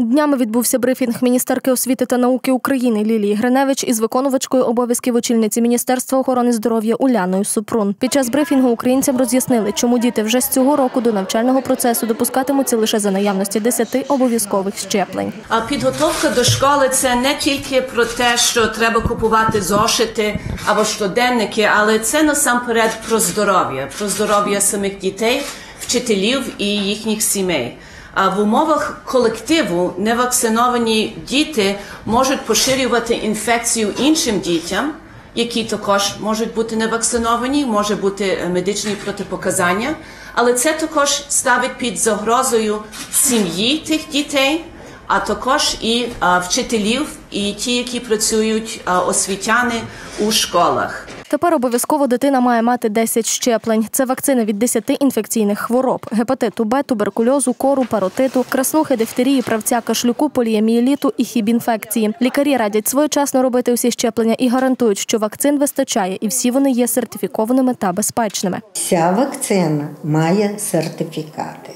Днями відбувся брифінг міністерки освіти та науки України Лілії Гриневич із виконувачкою обов'язків очільниці Міністерства охорони здоров'я Уляною Супрун. Під час брифінгу українцям роз'яснили, чому діти вже з цього року до навчального процесу допускатимуться лише за наявності 10 обов'язкових щеплень. А підготовка до школи це не тільки про те, що треба купувати зошити або щоденники, але це насамперед про здоров'я, про здоров'я самих дітей, вчителів і їхніх сімей. А в умовах колективу невакциновані діти можуть поширювати інфекцію іншим дітям, які також можуть бути невакциновані, може бути медичні протипоказання, але це також ставить під загрозою сім'ї тих дітей, а також і а, вчителів, і ті, які працюють а, освітяни у школах. Тепер обов'язково дитина має мати 10 щеплень. Це вакцини від 10 інфекційних хвороб: гепатиту Б, туберкульозу, кору, паротиту, краснухи, дифтерії, правця, кашлюку, поліемієліту і хібінфекції. Лікарі радять своєчасно робити усі щеплення і гарантують, що вакцин вистачає, і всі вони є сертифікованими та безпечними. Вся вакцина має сертифікати.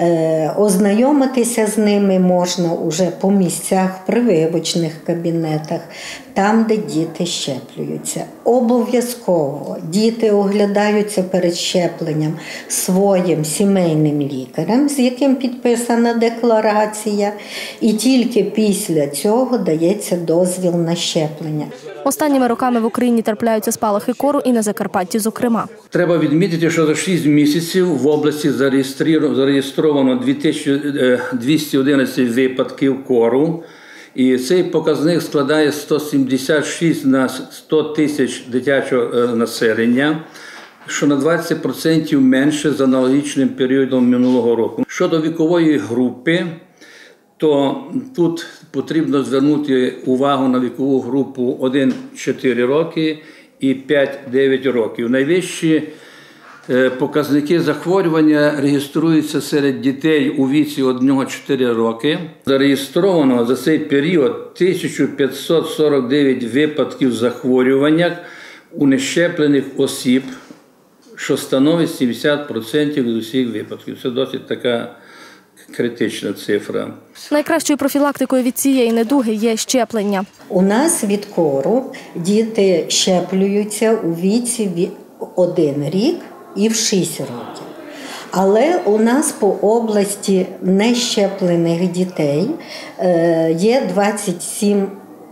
Е, Ознайомитися з ними можна уже по місцях, в прививочних кабінетах, там, де діти щеплюються. Обов'язково діти оглядаються перед щепленням своїм сімейним лікарем, з яким підписана декларація, і тільки після цього дається дозвіл на щеплення. Останніми роками в Україні трапляються спалахи кору і на Закарпатті, зокрема. Треба відмітити, що за 6 місяців в області зареєстровано 2211 випадків кору. І цей показник складає 176 на 100 тисяч дитячого е, населення, що на 20% менше за аналогічним періодом минулого року. Щодо вікової групи, то тут потрібно звернути увагу на вікову групу 1-4 роки і 5-9 років. Найвищі показники захворювання реєструються серед дітей у віці 1-4 роки. Зареєстровано за цей період 1549 випадків захворювання у нещеплених осіб, що становить 70% від усіх випадків. Це досить така критична цифра. Найкращою профілактикою від цієї недуги є щеплення. У нас від кору діти щеплюються у віці ві- один рік і в 6 років. Але у нас по області нещеплених дітей е, є 27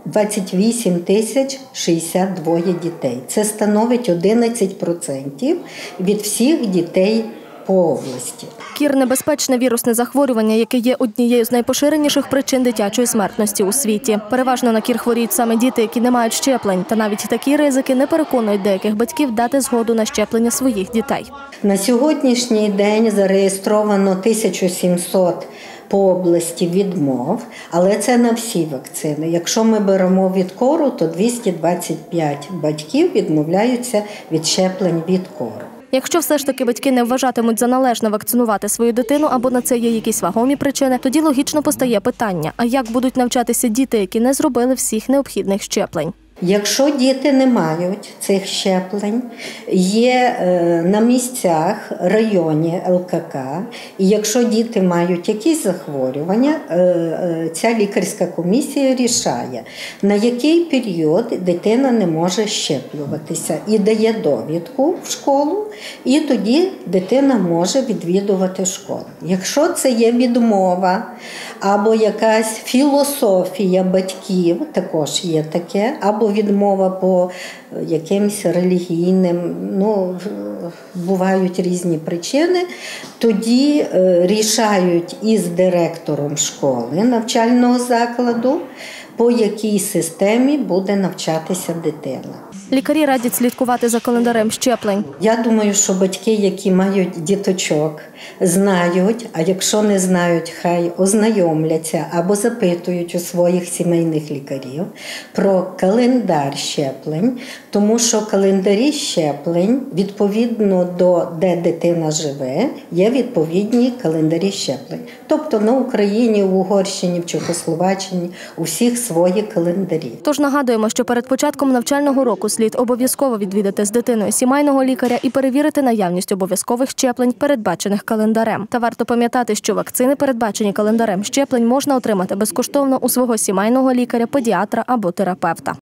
28 тисяч 62 дітей. Це становить 11% від всіх дітей по області. Кір небезпечне вірусне захворювання, яке є однією з найпоширеніших причин дитячої смертності у світі. Переважно на кір хворіють саме діти, які не мають щеплень. Та навіть такі ризики не переконують деяких батьків дати згоду на щеплення своїх дітей. На сьогоднішній день зареєстровано 1700 по області відмов, але це на всі вакцини. Якщо ми беремо від кору, то 225 батьків відмовляються від щеплень від кору. Якщо все ж таки батьки не вважатимуть за належне вакцинувати свою дитину або на це є якісь вагомі причини, тоді логічно постає питання: а як будуть навчатися діти, які не зробили всіх необхідних щеплень? Якщо діти не мають цих щеплень, є е, на місцях районі ЛКК, і якщо діти мають якісь захворювання, е, е, ця лікарська комісія рішає, на який період дитина не може щеплюватися і дає довідку в школу, і тоді дитина може відвідувати школу. Якщо це є відмова або якась філософія батьків, також є таке, або відмова по якимсь якимось релігійним, ну бувають різні причини, тоді е, рішають із директором школи навчального закладу, по якій системі буде навчатися дитина. Лікарі радять слідкувати за календарем щеплень. Я думаю, що батьки, які мають діточок, знають, а якщо не знають, хай ознайомляться або запитують у своїх сімейних лікарів про календар щеплень, тому що календарі щеплень відповідно до де дитина живе, є відповідні календарі щеплень. Тобто на Україні, в Угорщині, в Чехословаччині у всіх свої календарі. Тож нагадуємо, що перед початком навчального року слід обов'язково відвідати з дитиною сімейного лікаря і перевірити наявність обов'язкових щеплень, передбачених календарем. Та варто пам'ятати, що вакцини, передбачені календарем щеплень, можна отримати безкоштовно у свого сімейного лікаря, педіатра або терапевта.